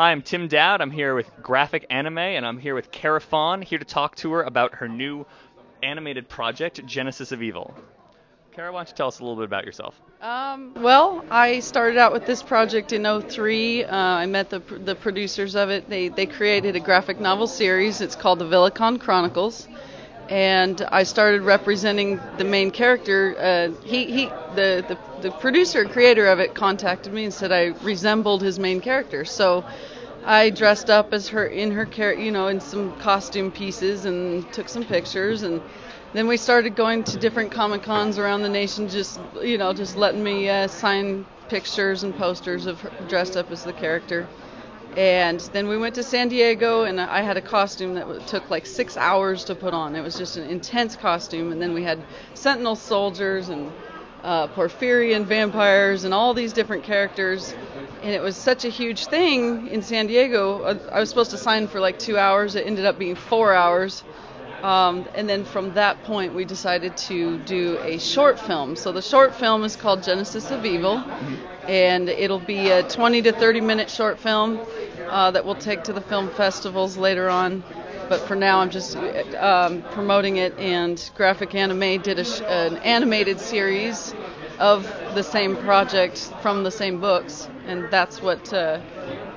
Hi, I'm Tim Dowd. I'm here with Graphic Anime, and I'm here with Cara Fawn, here to talk to her about her new animated project, Genesis of Evil. Cara, why don't you tell us a little bit about yourself? Um, well, I started out with this project in 03. Uh, I met the, the producers of it. They, they created a graphic novel series. It's called the Villicon Chronicles. And I started representing the main character. Uh, he, he, the, the, the producer creator of it contacted me and said I resembled his main character. So I dressed up as her in her character, you know, in some costume pieces and took some pictures and then we started going to different comic cons around the nation just you know just letting me uh, sign pictures and posters of her dressed up as the character and then we went to san diego and i had a costume that took like six hours to put on. It was just an intense costume and then we had sentinel soldiers and uh, porphyrian vampires and all these different characters. And it was such a huge thing in san diego. I was supposed to sign for like two hours. It ended up being four hours um, and then from that point, we decided to do a short film. So the short film is called Genesis of Evil, and it'll be a 20 to 30 minute short film uh, that we'll take to the film festivals later on. But for now, I'm just um, promoting it. And Graphic Anime did sh- an animated series of the same project from the same books, and that's what uh,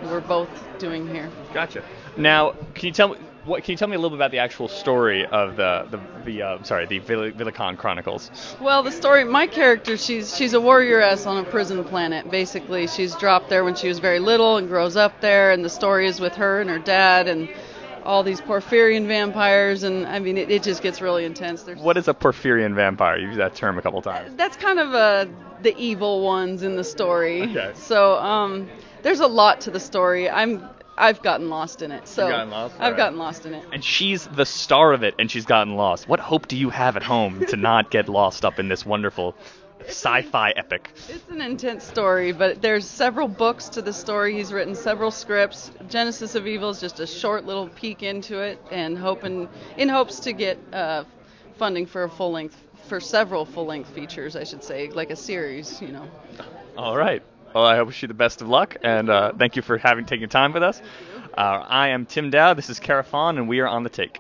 we're both doing here. Gotcha. Now, can you tell me? What can you tell me a little bit about the actual story of the the, the uh, sorry the Vill- Villicon Chronicles? Well, the story. My character, she's she's a warrioress on a prison planet. Basically, she's dropped there when she was very little and grows up there. And the story is with her and her dad and all these Porphyrian vampires. And I mean, it, it just gets really intense. There's, what is a Porphyrian vampire? You used that term a couple times. That's kind of uh, the evil ones in the story. Okay. So um, there's a lot to the story. I'm I've gotten lost in it. So gotten lost? I've Alright. gotten lost in it. And she's the star of it, and she's gotten lost. What hope do you have at home to not get lost up in this wonderful sci-fi epic? It's an intense story, but there's several books to the story. He's written several scripts. Genesis of Evil is just a short little peek into it, and hoping in hopes to get uh, funding for a full length for several full length features, I should say, like a series, you know. All right. Well, I wish you the best of luck, and uh, thank you for having taken time with us. Uh, I am Tim Dow. This is Cara Fawn, and we are on the take.